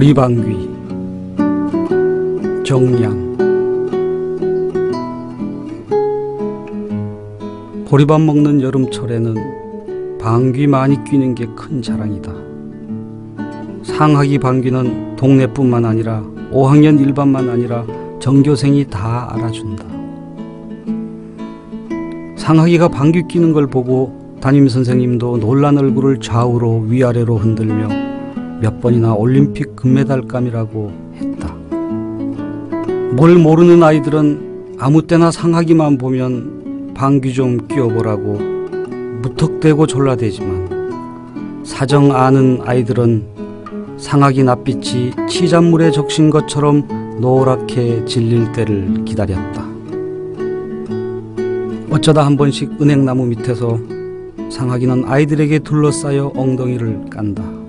보리방귀 정량 보리밥 먹는 여름철에는 방귀 많이 뀌는 게 큰 자랑이다. 상하기 방귀는 동네뿐만 아니라 5학년 일반만 아니라 전교생이 다 알아준다. 상하기가 방귀 뀌는 걸 보고 담임 선생님도 놀란 얼굴을 좌우로 위아래로 흔들며 몇 번이나 올림픽 금메달감이라고 했다. 뭘 모르는 아이들은 아무 때나 상하기만 보면 방귀 좀 뀌어보라고 무턱대고 졸라대지만 사정 아는 아이들은 상하기 낯빛이 치잔물에 적신 것처럼 노랗게 질릴 때를 기다렸다. 어쩌다 한 번씩 은행나무 밑에서 상하기는 아이들에게 둘러싸여 엉덩이를 깐다.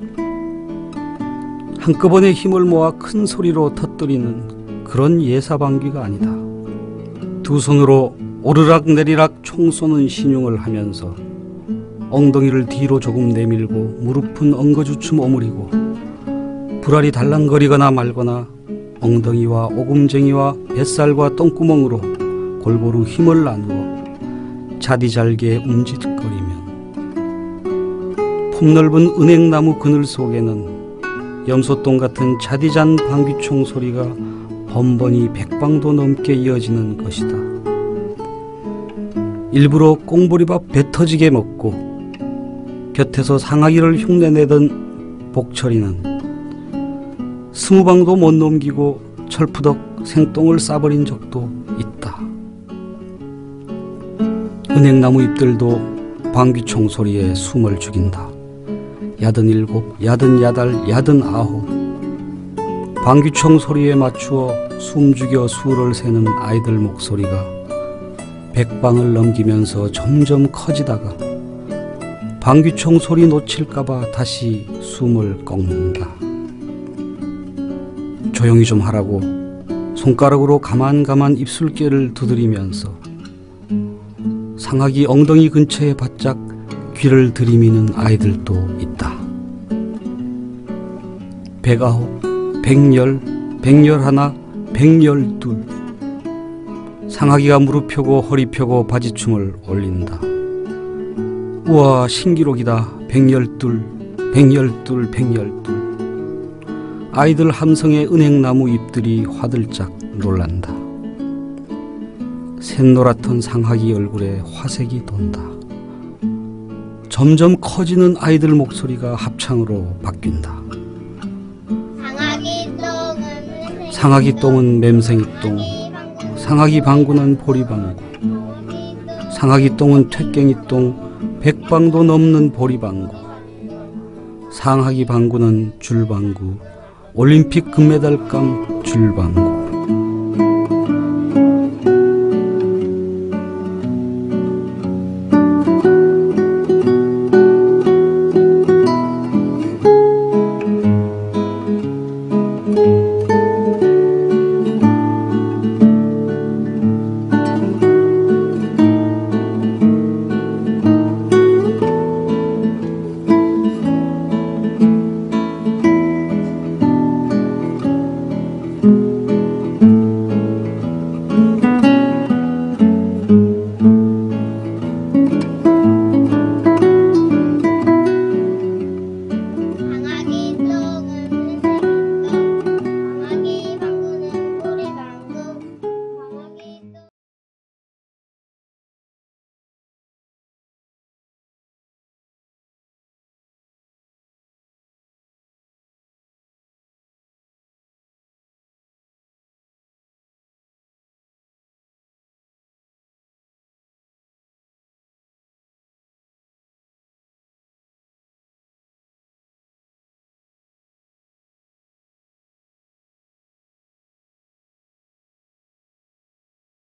한꺼번에 힘을 모아 큰 소리로 터뜨리는 그런 예사방귀가 아니다. 두 손으로 오르락 내리락 총 쏘는 신용을 하면서 엉덩이를 뒤로 조금 내밀고 무릎은 엉거주춤 오므리고 불알이 달랑거리거나 말거나 엉덩이와 오금쟁이와 뱃살과 똥구멍으로 골고루 힘을 나누어 자디잘게 움직거리면 폭넓은 은행나무 그늘 속에는 염소똥 같은 자디잔 방귀총 소리가 번번이 백방도 넘게 이어지는 것이다. 일부러 꽁보리밥 배 터지게 먹고 곁에서 상하기를 흉내내던 복철이는 스무 방도 못 넘기고 철푸덕 생똥을 싸버린 적도 있다. 은행나무 잎들도 방귀총 소리에 숨을 죽인다. 야든 일곱, 야든 야달, 야든 아홉. 방귀총 소리에 맞추어 숨죽여 수를 세는 아이들 목소리가 백방을 넘기면서 점점 커지다가 방귀총 소리 놓칠까봐 다시 숨을 꺾는다. 조용히 좀 하라고 손가락으로 가만가만 입술깨를 두드리면서 상하기 엉덩이 근처에 바짝 귀를 들이미는 아이들도 있다. 백아홉, 백열, 백열하나, 백열둘. 상하기가 무릎 펴고 허리 펴고 바지춤을 올린다. 우와 신기록이다. 백열둘, 백열둘, 백열둘. 아이들 함성의 은행나무 잎들이 화들짝 놀란다. 샛노랗던 상하기 얼굴에 화색이 돈다. 점점 커지는 아이들 목소리가 합창으로 바뀐다. 상하기 똥은 맴생이 똥, 상하기 방구는 보리방구, 상하기 똥은 퇴깽이 똥, 백방도 넘는 보리방구, 상하기 방구는 줄방구, 올림픽 금메달감 줄방구.